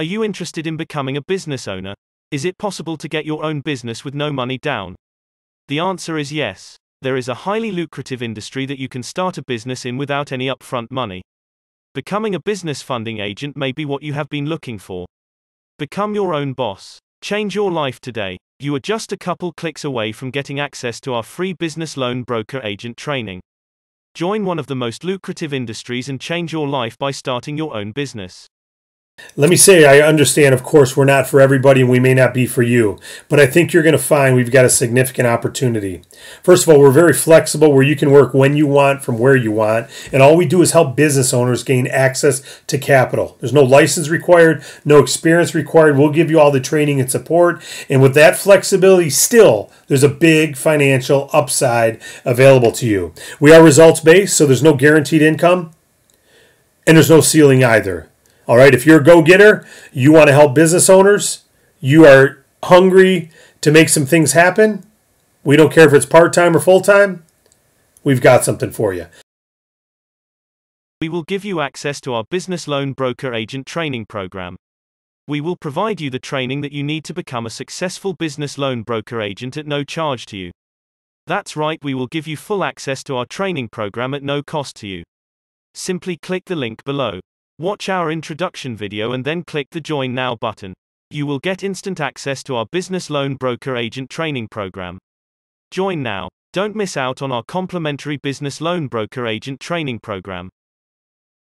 Are you interested in becoming a business owner? Is it possible to get your own business with no money down? The answer is yes. There is a highly lucrative industry that you can start a business in without any upfront money. Becoming a business funding agent may be what you have been looking for. Become your own boss. Change your life today. You are just a couple clicks away from getting access to our free business loan broker agent training. Join one of the most lucrative industries and change your life by starting your own business. Let me say, I understand, of course, we're not for everybody and we may not be for you, but I think you're going to find we've got a significant opportunity. First of all, we're very flexible where you can work when you want from where you want, and all we do is help business owners gain access to capital. There's no license required, no experience required. We'll give you all the training and support, and with that flexibility, still, there's a big financial upside available to you. We are results based, so there's no guaranteed income, and there's no ceiling either. All right, if you're a go getter, you want to help business owners, you are hungry to make some things happen, we don't care if it's part time or full time, we've got something for you. We will give you access to our business loan broker agent training program. We will provide you the training that you need to become a successful business loan broker agent at no charge to you. That's right, we will give you full access to our training program at no cost to you. Simply click the link below. Watch our introduction video and then click the Join Now button. You will get instant access to our Business Loan Broker Agent training program. Join now. Don't miss out on our complimentary Business Loan Broker Agent training program.